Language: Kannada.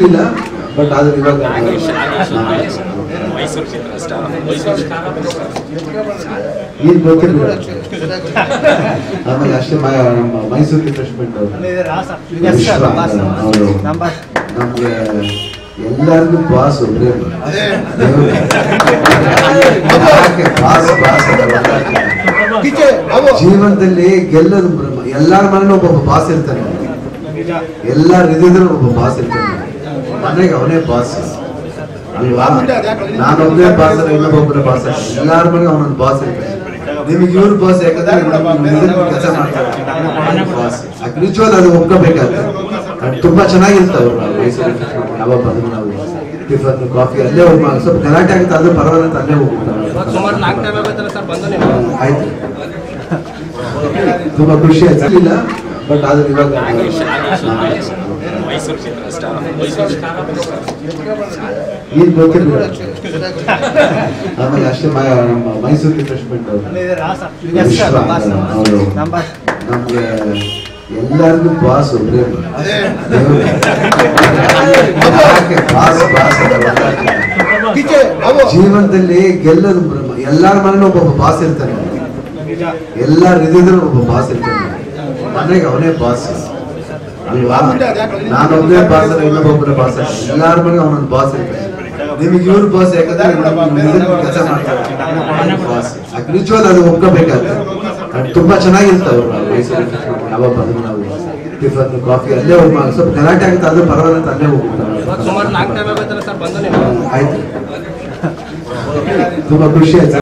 ಇಲ್ಲ ಬಟ್ ಆದ್ರೆ ಇವಾಗ ಮೈಸೂರು ಚಿತ್ರ ಮೈಸೂರು ಈಗ ಗೊತ್ತಿಲ್ಲ ಆಮೇಲೆ ಅಷ್ಟೇ ಮ- ನಮ್ಮ ಮೈಸೂರು ರಿಫ್ರೆಶ್ಮೆಂಟ್ ಅವರು ನಮ್ಗೆ ಎಲ್ಲರಿಗೂ ಬಾಸ್ ಗೊತ್ತಾಗ್ತಿಲ್ಲ. ಜೀವನದಲ್ಲಿ ಗೆಲ್ಲದ ಎಲ್ಲರ ಎಲ್ಲಾರ ಮನೇಲಿ ಒಬ್ಬೊಬ್ಬ ಬಾಸ್ ಇರ್ತಾನೆ ಎಲ್ಲರ ಹೃದಯದಲ್ಲೂ ಒಬ್ಬ ಬಾಸ್ ಇರ್ತಾನೆ ಮನೆಗೆ ಅವನೇ ಬಾಸ್ ಅಲ್ವಾ ನಾನೊಬ್ಬನೇ ಬಾಸ್ ಇನ್ನೊಬ್ಬೊಬ್ಬನೇ ಬಾಸ್ ಎಲ್ಲಾರ ಮನೆಗೆ ಅವನೊಂದು ಬಾಸ್ ಇರ್ತಾನೆ ನಿಮಗೆ ಇವ್ರ ಬಾಸ್ ಯಾಕಂದ್ರೆ ಕೆಲಸ ಮಾಡ್ತಾರೆ. ಬಾಸ್ ನಿಜವಾಗ ಅದು ಒಪ್ಕೋಬೇಕಾಗ್ತದೆ ತುಂಬಾ ಚೆನ್ನಾಗಿರುತ್ತೆ ಅವ್ರು ಮೈಸೂರು ಯಾವಾಗ ಬಂದ್ರು ನಾವು ಟಿಫನ್ ಕಾಫಿ ಅಲ್ಲೇ ಹೋಗಿ ಮಾ- ಸ್ವಲ್ಪ ಗಲಾಟೆ ಆಗುತ್ತೆ ಅದು ಪರವಾಗಿಲ್ಲ ಅಲ್ಲೇ ಹೋಗ್ಬಿಡ್ತಾರೆ. ನೀವು ಆಯ್ತು. ತುಂಬಾ ಖುಷಿ ಆಯ್ತು. ಇಲ್ಲ ಬಟ್ ಆದ್ರೆ ಇವಾಗ ಈಗ ಗೊತ್ತಿಲ್ಲ. ಆಮೇಲೆ ಅಷ್ಟೇ ಮ- ನಮ್ಮ ಮೈಸೂರು ರಿಫ್ರೆಶ್ಮೆಂಟ್ ಅವರು. ನಮ್ಗೆ ಎಲ್ಲರಿಗೂ ಬಾಸ್ ಒಬ್ರೇ ದೇವ್ರು. ಬಾಸ್ ಬಾಸ್ ಜೀವನದಲ್ಲಿ ಗೆಲ್ಲೋದು ಬ್ರಹ್ಮ. ಎಲ್ಲಾರ ಮನೇಲಿ ಒಬ್ಬೊಬ್ಬ ಬಾಸ್ ಇರ್ತಾನೆ ಎಲ್ಲಾರ ಒಬ್ಬ ಬಾಸ್ ಇರ್ತಾನೆ ಮನೆಗೆ ಅವನೇ ಬಾಸ್. ಅಲ್ವಾ ನಾನೊಬ್ಬನೇ ಬಾಸ್ ಅಲ್ಲ ಇನ್ನೊಬ್ಬೊಬ್ಬನೇ ಬಾಸ್ ಅಲ್ಲ ಎಲ್ಲಾರ ಮನೆ ಅವನೊಂದು ಬಾಸ್ ಇರ್ತಾನೆ. ನಿಮಗೆ ಇವ್ರ ಬಾಸ್ ಯಾಕಂದ್ರೆ ಕೆಲಸ ಮಾಡ್ತಾರೆ. ಬಾಸ್ ನಿಜವಾದ ಅದು ಒಪ್ಕೋಬೇಕಾಗ್ತದೆ ಅದು ತುಂಬಾ ಚೆನ್ನಾಗಿರ್ತಾವೆ ಅವ್ರು ಯಾವಾಗ ಬಂದ್ರು ನಾವು ಟಿಫನ್ ಕಾಫಿ ಅಲ್ಲೇ ಹೋಗಿ ಸ್ವಲ್ಪ ಗಲಾಟೆ ಆಗುತ್ತೆ ಅದು ಪರವಾಗಿಲ್ಲ ಅಲ್ಲೇ ಹೋಗ್ಬಿಡ್ತಾರೆ. ಆಯ್ತು. ತುಂಬಾ ಖುಷಿ ಆಯ್ತು.